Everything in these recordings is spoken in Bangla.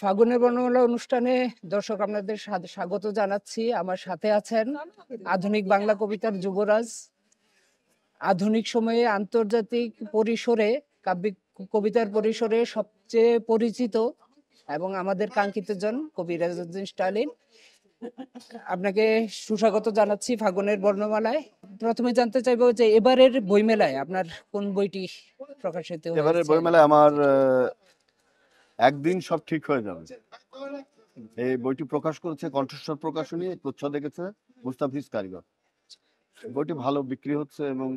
ফাগুনের বর্ণমালা অনুষ্ঠানে দর্শক আপনাদের স্বাগত জানাচ্ছি। আমার সাথে আছেন আধুনিক বাংলা কবিতার যুবরাজ। আধুনিক সময়ে আন্তর্জাতিক পরিসরে, কাব্যিক কবিতার পরিসরে সবচেয়ে পরিচিত এবং আমাদের কাঙ্ক্ষিত জন কবি রাজউদ্দিন স্টালিন। আপনাকে সুস্বাগত জানাচ্ছি ফাগুনের বর্ণমালায়। প্রথমে জানতে চাইব যে এবারের বইমেলায় আপনার কোন বইটি প্রকাশিত এবারে হয়েছে? বইমেলায় আমার একদিন সব ঠিক হয়ে যাবে। এই বইটি প্রকাশ করেছে, কণ্ঠস্বর প্রকাশনী প্রচ্ছদ দেখেছে মুস্তাফিজ কারিগর। বইটি ভালো বিক্রি হচ্ছে এবং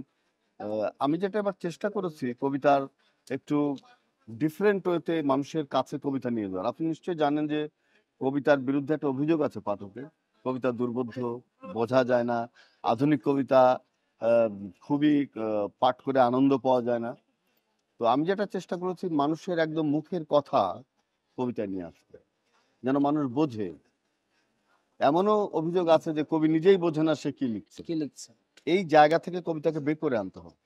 আমি যেটা এবার চেষ্টা করেছি, কবিতার একটু ডিফারেন্ট ওয়েতে মানুষের কাছে কবিতা নিয়ে যাওয়ার। আপনি নিশ্চয়ই জানেন যে কবিতার বিরুদ্ধে একটা অভিযোগ আছে পাঠকের কবিতা দুর্বোধ্য, বোঝা যায় না। আধুনিক কবিতা খুবই পাঠ করে আনন্দ পাওয়া যায় না। তো আমি যেটা চেষ্টা করেছি মানুষের একদম মুখের কথা কবিতা নিয়ে আসতে যেন মানুষ বোঝে। এমনও অভিযোগ আছে যে কবি নিজেই বোঝে না সে কি লিখছে। কি লিখছে। এই জায়গা থেকে কবিতাকে বের করে আনতে হবে।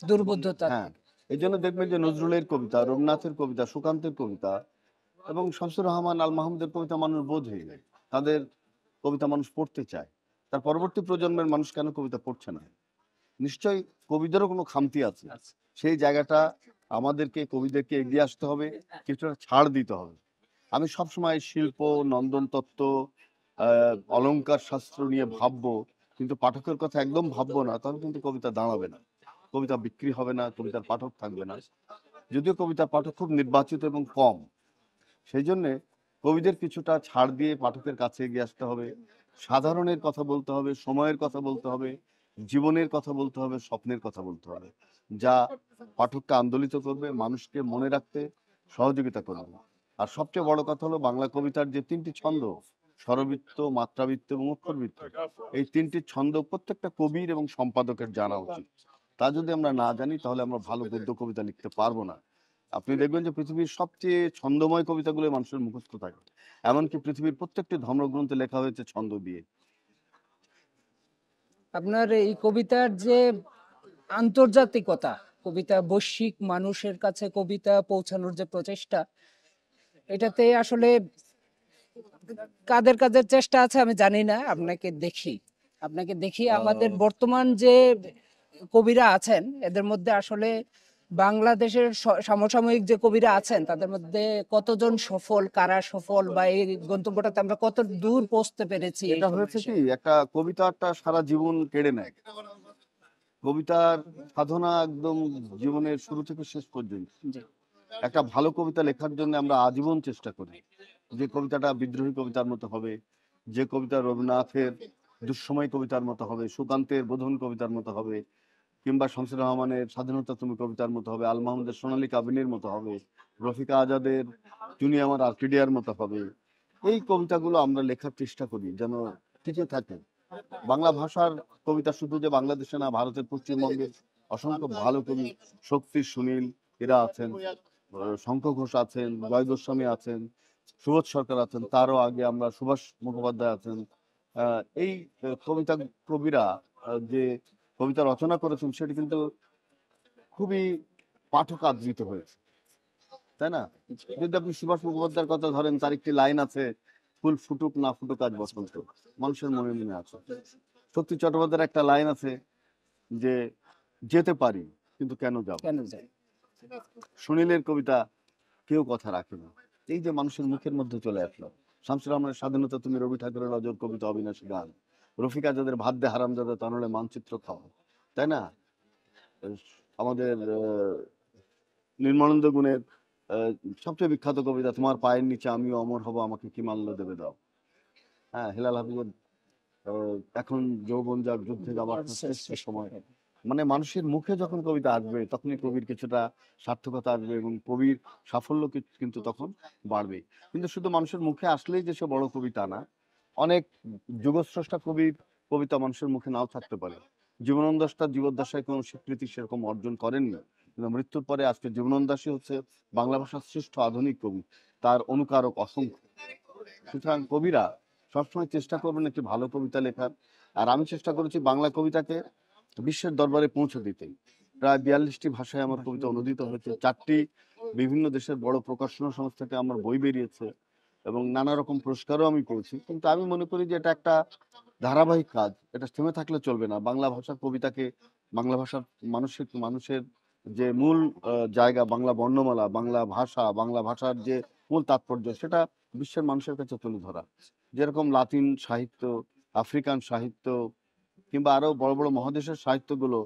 দুর্বোধ্যতা হ্যাঁ এই জন্য দেখবেন যে নজরুলের কবিতা রবীন্দ্রনাথের কবিতা সুকান্তের কবিতা এবং শামসুর রহমান আল মাহমুদের কবিতা মানুষ বোঝে। তাদের কবিতা মানুষ পড়তে চায়। তার পরবর্তী প্রজন্মের মানুষ কেন কবিতা পড়ছে না? নিশ্চয়ই কবিদেরও কোনো খামতি আছে। সেই জায়গাটা আমাদেরকে কবিদেরকে এগিয়ে আসতে হবে কিছুটা ছাড় দিতে হবে। আমি সবসময় শিল্প নন্দন তত্ত্ব আহ, অলংকার শাস্ত্র নিয়ে ভাববো কিন্তু পাঠকের কথা একদম ভাববো না তাহলে কিন্তু কবিতা দাঁড়াবে না। কবিতা বিক্রি হবে না কবিতার পাঠক থাকবে না। যদিও কবিতার পাঠক খুব নির্বাচিত এবং কম সেই জন্য কবিদের কিছুটা ছাড় দিয়ে পাঠকের কাছে এগিয়ে আসতে হবে। সাধারণের কথা বলতে হবে সময়ের কথা বলতে হবে জীবনের কথা বলতে হবে স্বপ্নের কথা বলতে হবে। যা পাঠককে আন্দোলিত করবে, মানুষকে মনে রাখতে সহযোগিতা করবে। আর সবচেয়ে বড় কথা হলো বাংলা কবিতার যে তিনটি ছন্দ, স্বরবৃত্ত, মাত্রাবৃত্ত এবং অক্ষরবৃত্ত এই তিনটি ছন্দ প্রত্যেকটা কবির এবং সম্পাদকের জানা উচিত। তা যদি আমরা না জানি, তাহলে আমরা ভালো গদ্য কবিতা লিখতে পারব না। আপনি দেখবেন যে পৃথিবীর সবচেয়ে ছন্দময় কবিতাগুলো মানুষের মুখস্থ থাকে। এমনকি পৃথিবীর প্রত্যেকটি ধর্মগ্রন্থে লেখা হয়েছে ছন্দ দিয়ে। আপনার এই কবিতার যে আন্তর্জাতিকতা কবিতা বৈশ্বিক মানুষের কাছে কবিতা পৌঁছানোর যে প্রচেষ্টা এটাতে আসলে কাদের কাদের চেষ্টা আছে আমি জানি না আপনাকে দেখি। আপনাকে দেখি আমাদের বর্তমান যে কবিরা আছেন এদের মধ্যে আসলে বাংলাদেশের সমসাময়িক যে কবিরা আছেন তাদের মধ্যে কতজন সফল কারা সফল বা এই গন্তব্যটাতে আমরা কত দূর পৌঁছতে পেরেছি এটা হয়েছে? কি একটা কবিতাটা সারা জীবন কেড়ে নেয়। কবিতার সাধনা একদম জীবনের শুরু থেকে শেষ পর্যন্ত। একটা ভালো কবিতা লেখার জন্য আমরা আজীবন চেষ্টা করি। যে কবিতাটা বিদ্রোহী কবিতার মতো হবে যে কবিতা রবীন্দ্রনাথের দুঃসময় কবিতার মতো হবে সুকান্তের বোধন কবিতার মতো হবে কিংবা শামসুর রহমানের স্বাধীনতা তুমি কবিতার মতো হবে আল মাহমুদের সোনালী কাবিনীর মতো হবে রফিকা আজাদের তুমি আমার আর্কিডিয়ার মতো হবে। এই কবিতাগুলো আমরা লেখার চেষ্টা করি যেন টিকে থাকে। বাংলা ভাষার কবিতা শুধু যে বাংলাদেশে না ভারতের পশ্চিমবঙ্গে অসংখ্য ভালো কবি শক্তি সুনীল এরা আছেন শঙ্খ ঘোষ আছেন জয় গোস্বামী আছেন সুবোধ সরকার আছেন তারও আগে আমরা সুভাষ মুখোপাধ্যায় আছেন। এই কবিতা কবিরা যে কবিতা রচনা করেছেন সেটি কিন্তু খুবই পাঠক আদৃত হয়েছে। তাই না? যদি আপনি সুভাষ মুখোপাধ্যায়ের কথা ধরেন তার একটি লাইন আছে ফুল ফুটুক না ফুটুক আজ বসন্ত। মানুষের মনে মনে আছে। শক্তি চট্টোপাধ্যায়ের একটা লাইন আছে যে যেতে পারি কিন্তু কেন যাব? কেন যায় সুনীলের কবিতা কেউ কথা রাখে না। এই যে মানুষের মুখের মধ্যে চলে আসলো। শামসুর রহমানের স্বাধীনতা তুমি রবি ঠাকুরের নজর কবিতা অবিনাশী গান। রফিকা যাদের ভাদ্যে দে হারাম যাদের তাহলে মানচিত্র খাওয়া। তাই না? আমাদের আহ, নির্মলানন্দ গুণের আহ, সবচেয়ে বিখ্যাত কবিতা তোমার পায়ের নিচে আমিও অমর হব আমাকে কি মাল্য দেবে দাও? হ্যাঁ হেলাল হাবিবের এখন যৌবন যাক যুদ্ধে যাবার শ্রেষ্ঠ সময়। মানে মানুষের মুখে যখন কবিতা আসবে তখনই কবির কিছুটা সার্থকতা আসবে এবং কবির সাফল্য কিন্তু তখন বাড়বে। কিন্তু শুধু মানুষের মুখে আসলেই যে সে বড় কবিতা না অনেক যুগস্রষ্টা কবির কবিতা মানুষের মুখে নাও থাকতে পারে। জীবনানন্দ দাস তার জীবদ্দশায় কোনো স্বীকৃতি সেরকম অর্জন করেননি। কিন্তু মৃত্যুর পরে আজকে জীবনানন্দ দাসই হচ্ছে বাংলা ভাষার শ্রেষ্ঠ আধুনিক কবি। তার অনুকারক অসংখ্য। সুতরাং কবিরা সবসময় চেষ্টা করবেন একটি ভালো কবিতা লেখার। আর আমি চেষ্টা করেছি বাংলা কবিতাকে বিশ্বের দরবারে পৌঁছে দিতে। প্রায় বিয়াল্লিশটি ভাষায় আমার কবিতা অনুদিত হয়েছে। চারটি বিভিন্ন দেশের বড় প্রকাশনা সংস্থাতে আমার বই বেরিয়েছে এবং নানা রকম পুরস্কারও আমি পেয়েছি। কিন্তু আমি মনে করি যে এটা একটা ধারাবাহিক কাজ। এটা থেমে থাকলে চলবে না। বাংলা ভাষার কবিতাকে, বাংলা ভাষার মানুষের মানুষের যে মূল জায়গা, বাংলা বর্ণমালা, বাংলা ভাষা, বাংলা ভাষার যে মূল তাৎপর্য, সেটা বিশ্বের মানুষের কাছে তুলে ধরা। যেরকম লাতিন সাহিত্য আফ্রিকান সাহিত্য কিংবা আরও বড় বড় মহাদেশের সাহিত্যগুলো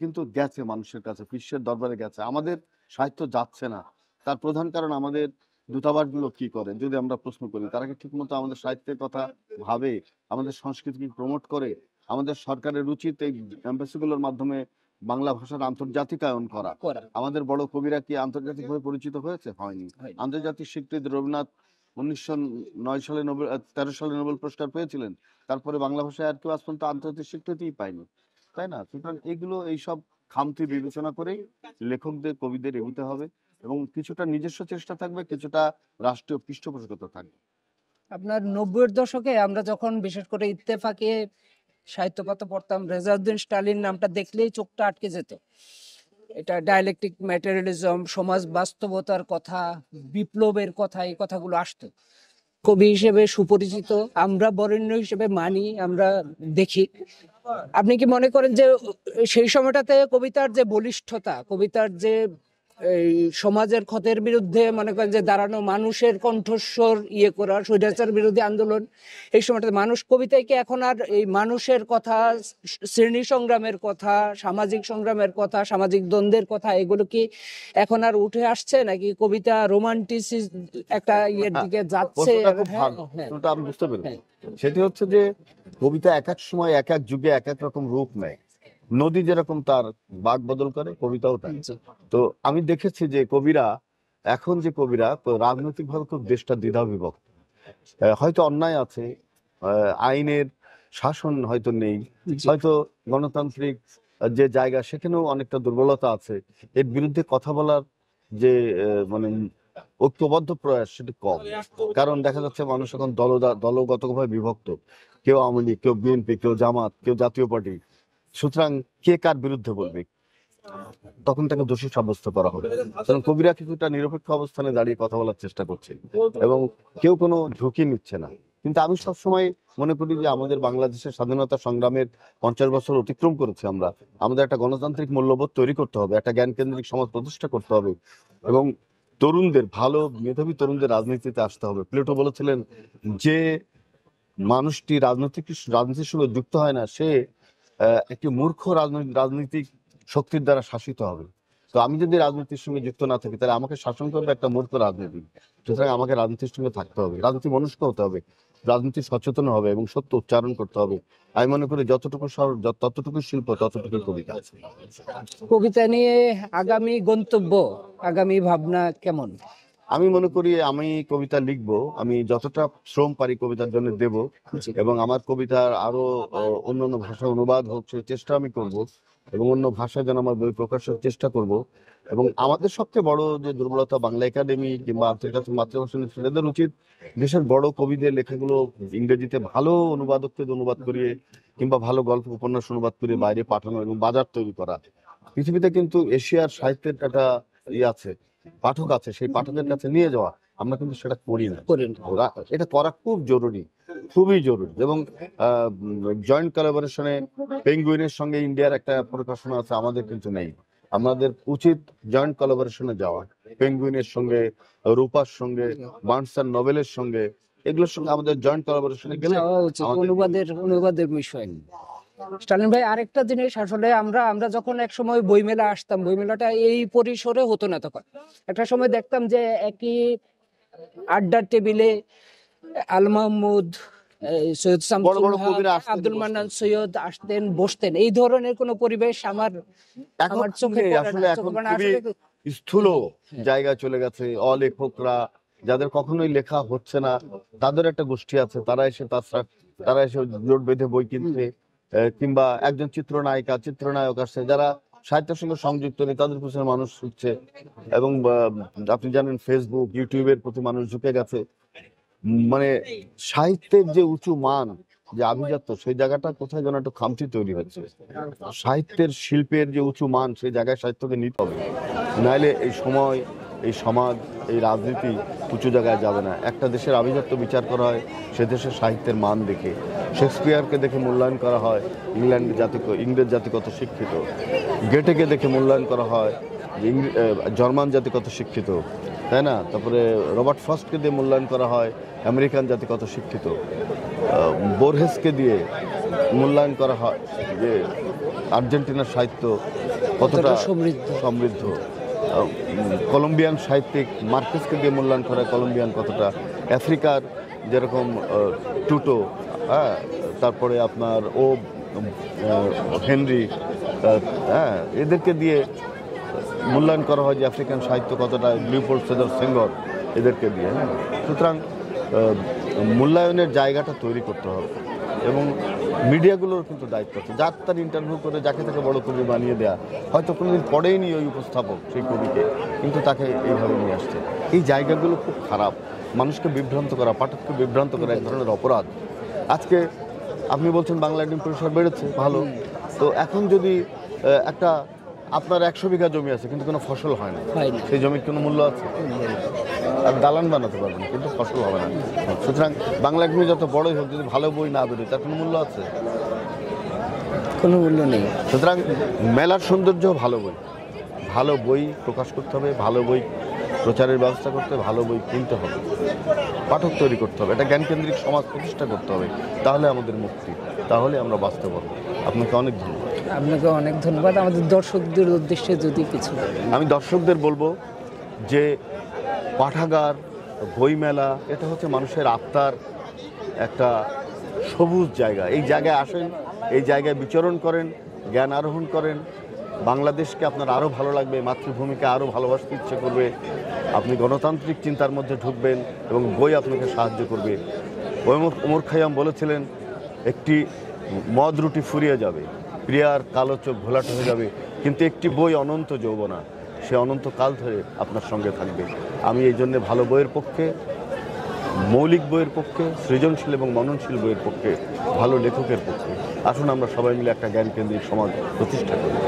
কিন্তু গেছে মানুষের কাছে বিশ্বের দরবারে গেছে। আমাদের সাহিত্য যাচ্ছে না। তার প্রধান কারণ আমাদের দূতাবাসগুলো কি করে যদি আমরা প্রশ্ন করি তারা কি ঠিকমতো আমাদের সাহিত্যের কথা ভাবে আমাদের সংস্কৃতিকে প্রমোট করে আমাদের সরকারের উচিত এই এম্বাসিগুলোর মাধ্যমে বাংলা ভাষার আন্তর্জাতিকায়ন করা আমাদের বড় কবিরা কি আন্তর্জাতিকভাবে পরিচিত হয়েছে? হয়নি। আন্তর্জাতিক স্বীকৃতি রবীন্দ্রনাথ উনিশশো নয় সালে নোবেল তেরো সালে নোবেল পুরস্কার পেয়েছিলেন। তারপরে বাংলা ভাষায় আর কেউ আজ পর্যন্ত আন্তর্জাতিক স্বীকৃতিই পায়নি। তাই না? সুতরাং এগুলো, এইসব খামতি বিবেচনা করেই লেখকদের, কবিদের এগোতে হবে এবং কিছুটা নিজস্ব চেষ্টা থাকবে, কিছুটা রাষ্ট্রীয় পৃষ্ঠপোষকতা থাকবে। আপনার নব্বইয়ের দশকে আমরা যখন বিশেষ করে ইত্তেফাকে সাহিত্য পাতা পড়তাম, রেজাউদ্দিন স্টালিন নামটা দেখলেই চোখটা আটকে যেত। এটা ডায়ালেকটিক ম্যাটেরিয়ালিজম সমাজ বাস্তবতার কথা, বিপ্লবের কথা, এই কথাগুলো আসতো। কবি হিসেবে সুপরিচিত, আমরা বরেণ্য হিসেবে মানি, আমরা দেখি। আপনি কি মনে করেন যে সেই সময়টাতে কবিতার যে বলিষ্ঠতা, কবিতার যে এই সমাজের ক্ষতের বিরুদ্ধে মনে করেন যে দাঁড়ানো মানুষের কণ্ঠস্বর ইয়ে করা স্বৈরাচার বিরোধী আন্দোলন এই সময়টাতে মানুষ কবিতায় কি এখন আর এই মানুষের কথা শ্রেণি সংগ্রামের কথা সামাজিক সংগ্রামের কথা সামাজিক দ্বন্দ্বের কথা এগুলো কি এখন আর উঠে আসছে নাকি কবিতা রোমান্টিস একটা ইয়ের দিকে যাচ্ছে হ্যাঁ, ভালো হ্যাঁ। পেরেছি হ্যাঁ। সেটি হচ্ছে যে কবিতা এক এক সময় এক এক যুগে এক এক রকম রূপ নেয় নদী যেরকম তার বাঘ বদল করে কবিতাও তাই। তো আমি দেখেছি যে কবিরা এখন যে কবিরা রাজনৈতিক ভাবে খুব দেশটা দ্বিধা বিভক্ত হয়তো অন্যায় আছে আইনের শাসন হয়তো নেই হয়তো গণতান্ত্রিক যে জায়গা সেখানেও অনেকটা দুর্বলতা আছে। এর বিরুদ্ধে কথা বলার যে মানে ঐক্যবদ্ধ প্রয়াস সেটা কম। কারণ দেখা যাচ্ছে মানুষ এখন দলদা দলগতভাবে বিভক্ত। কেউ আওয়ামী লীগ কেউ বিএনপি কেউ জামাত কেউ জাতীয় পার্টি। সুতরাং কে কার বিরুদ্ধে বলবে? তখন তাকে দোষী সাব্যস্ত করা হবে। কারণ কবিরা কিছুটা নিরপেক্ষ অবস্থানে দাঁড়িয়ে কথা বলার চেষ্টা করছে এবং কেউ কোনো ঝুঁকি নিচ্ছে না। কিন্তু আমি সবসময় মনে করি যে আমাদের বাংলাদেশের স্বাধীনতা সংগ্রামের পঞ্চাশ বছর অতিক্রম করেছে আমরা। আমাদের একটা গণতান্ত্রিক মূল্যবোধ তৈরি করতে হবে, একটা জ্ঞান কেন্দ্রিক সমাজ প্রতিষ্ঠা করতে হবে এবং তরুণদের, ভালো মেধাবী তরুণদের রাজনীতিতে আসতে হবে। প্লেটো বলেছিলেন যে মানুষটি রাজনৈতিক রাজনীতির সঙ্গে যুক্ত হয় না, সে একটি মূর্খ রাজনৈতিক শক্তির দ্বারা শাসিত হবে। তো আমি যদি রাজনীতির সঙ্গে যুক্ত না থাকি, তাহলে আমাকে শাসন করবে একটা মূর্খ রাজনীতি সুতরাং আমাকে রাজনীতির সঙ্গে থাকতে হবে। রাজনীতি মনস্ক হতে হবে, রাজনীতি সচেতন হবে এবং সত্য উচ্চারণ করতে হবে। আমি মনে করি যতটুকু ততটুকু শিল্প, ততটুকু কবিতা। কবিতা নিয়ে আগামী গন্তব্য, আগামী ভাবনা কেমন? আমি মনে করি আমি কবিতা লিখব আমি যতটা শ্রম পারি কবিতার জন্য দেব এবং আমার কবিতার আরও অন্যান্য ভাষা অনুবাদ হোক সেই চেষ্টা আমি করব এবং অন্য ভাষায় যেন আমার বই প্রকাশের চেষ্টা করব এবং আমাদের সবচেয়ে বড় যে দুর্বলতা বাংলা একাডেমি কিংবা আন্তর্জাতিক মাতৃভাষা ছেলেদের উচিত দেশের বড় কবিদের লেখাগুলো ইংরেজিতে ভালো অনুবাদককে অনুবাদ করিয়ে কিংবা ভালো গল্প উপন্যাস অনুবাদ করে বাইরে পাঠানো এবং বাজার তৈরি করা। পৃথিবীতে কিন্তু এশিয়ার সাহিত্যের একটা ইয়ে আছে। পাঠক আছে সেই পাঠকের কাছে নিয়ে যাওয়া আমরা কিন্তু সেটা করি না। এটা করা খুব জরুরি খুবই জরুরি। এবং জয়েন্ট কোলাবোরেশনে পেঙ্গুইনের সঙ্গে ইন্ডিয়ার একটা প্রকাশনা আছে আমাদের কিন্তু নেই। আমাদের উচিত জয়েন্ট কোলাবোরেশনে যাওয়া পেঙ্গুইনের সঙ্গে রূপার সঙ্গে বার্নস অ্যান্ড নোবেলের সঙ্গে এগুলোর সঙ্গে আমাদের জয়েন্ট কোলাবোরেশনে গেলে অনুবাদের অনুবাদের বিষয় স্টালিন ভাই আরেকটা জিনিস আসলে আমরা আমরা যখন এক সময় বইমেলা আসতাম বইমেলাটা এই পরিসরে হতো না তখন। একটা সময় দেখতাম যে একই আড্ডার টেবিলে আল মাহমুদ এই সৈয়দ শামসুল আব্দুল মান্নান সৈয়দ আসতেন বসতেন। এই ধরনের কোনো পরিবেশ আমার আমার চোখে আসলে এখন স্থূল হ্যাঁ। জায়গায় চলে গেছে অলেখকরা যাদের কখনোই লেখা হচ্ছে না তাদের একটা গোষ্ঠী আছে তারা এসে তার তারা এসে জোট বেঁধে বই কিনছে। কিংবা একজন চিত্রনায়িকা, চিত্রনায়ক আসছে যারা সাহিত্যের সঙ্গে সংযুক্ত নেই, তাদের পিছনে মানুষ ছুটছে। এবং আপনি জানেন ফেসবুক ইউটিউবের প্রতি মানুষ ঝুঁকে গেছে। মানে সাহিত্যের যে উঁচু মান, যে আভিজাত্য, সেই জায়গাটা কোথায় যেন একটু খামতি তৈরি হচ্ছে। সাহিত্যের শিল্পের যে উঁচু মান, সেই জায়গায় সাহিত্যকে নিতে হবে। নাহলে এই সময়, এই সমাজ, এই রাজনীতি উঁচু জায়গায় যাবে না। একটা দেশের আভিজাত্য বিচার করা হয় সে দেশের সাহিত্যের মান দেখে। শেক্সপিয়ারকে দেখে মূল্যায়ন করা হয় ইংল্যান্ড জাতি ইংরেজ জাতি কত শিক্ষিত। গেটেকে দেখে মূল্যায়ন করা হয় যে জার্মান জাতি কত শিক্ষিত। তাই না? তারপরে রবার্ট ফার্স্টকে দিয়ে মূল্যায়ন করা হয় আমেরিকান জাতি কত শিক্ষিত বোরহেসকে দিয়ে মূল্যায়ন করা হয় যে আর্জেন্টিনার সাহিত্য কতটা সমৃদ্ধ। সমৃদ্ধ। কলম্বিয়ান সাহিত্যিক মার্কেসকে দিয়ে মূল্যায়ন করা কলম্বিয়ান কতটা আফ্রিকার যেরকম টুটো হ্যাঁ তারপরে আপনার ও হেনরি হ্যাঁ এদেরকে দিয়ে মূল্যায়ন করা হয় যে আফ্রিকান সাহিত্য কতটা লিওপোল্ড সেদর সেঙ্গর এদেরকে দিয়ে হ্যাঁ। সুতরাং মূল্যায়নের জায়গাটা তৈরি করতে হবে। এবং মিডিয়াগুলোর কিন্তু দায়িত্ব আছে। যার তার ইন্টারভিউ করে যাকে তাকে বড় কবি বানিয়ে দেয়া হয়তো কোনোদিন পড়েইনি ওই উপস্থাপক সেই কবিকে কিন্তু তাকে এইভাবে নিয়ে আসছে। এই জায়গাগুলো খুব খারাপ। মানুষকে বিভ্রান্ত করা পাঠককে বিভ্রান্ত করা এক ধরনের অপরাধ। আজকে আপনি বলছেন বাংলা একাডেমি পুরস্কার বেড়েছে ভালো। তো এখন যদি একটা আপনার একশো বিঘা জমি আছে কিন্তু কোনো ফসল হয় না। সেই জমির কোনো মূল্য আছে? আর দালান বানাতে পারবেন কিন্তু ফসল হবে না। সুতরাং বাংলা একাডেমি যত বড়ই হোক যদি ভালো বই না বেরোয় তার কোনো মূল্য আছে? কোনো মূল্য নেই। সুতরাং মেলার সৌন্দর্য ভালো বই। ভালো বই প্রকাশ করতে হবে ভালো বই প্রচারের ব্যবস্থা করতে ভালো বই কিনতে হবে। পাঠক তৈরি করতে হবে এটা জ্ঞানকেন্দ্রিক সমাজ প্রতিষ্ঠা করতে হবে। তাহলে আমাদের মুক্তি তাহলে আমরা বাঁচতে পারব আপনাকে অনেক ধন্যবাদ। আপনাকে অনেক ধন্যবাদ। আমাদের দর্শকদের উদ্দেশ্যে যদি কিছু আমি দর্শকদের বলব যে পাঠাগার, বইমেলা, এটা হচ্ছে মানুষের আত্মার একটা সবুজ জায়গা। এই জায়গায় আসেন, এই জায়গায় বিচরণ করেন, জ্ঞান আরোহণ করেন। বাংলাদেশকে আপনার আরও ভালো লাগবে, মাতৃভূমিকে আরও ভালোবাসতে ইচ্ছে করবে। আপনি গণতান্ত্রিক চিন্তার মধ্যে ঢুকবেন এবং বই আপনাকে সাহায্য করবে। ওমর খাইয়াম বলেছিলেন, একটি মদ রুটি ফুরিয়ে যাবে, প্রিয়ার কালো চোখ ঘোলাট হয়ে যাবে, কিন্তু একটি বই অনন্ত যৌবনা। সে অনন্তকাল ধরে আপনার সঙ্গে থাকবে। আমি এই জন্যে ভালো বইয়ের পক্ষে, মৌলিক বইয়ের পক্ষে, সৃজনশীল এবং মননশীল বইয়ের পক্ষে, ভালো লেখকের পক্ষে। আসুন আমরা সবাই মিলে একটা জ্ঞানকেন্দ্রিক সমাজ প্রতিষ্ঠা করি।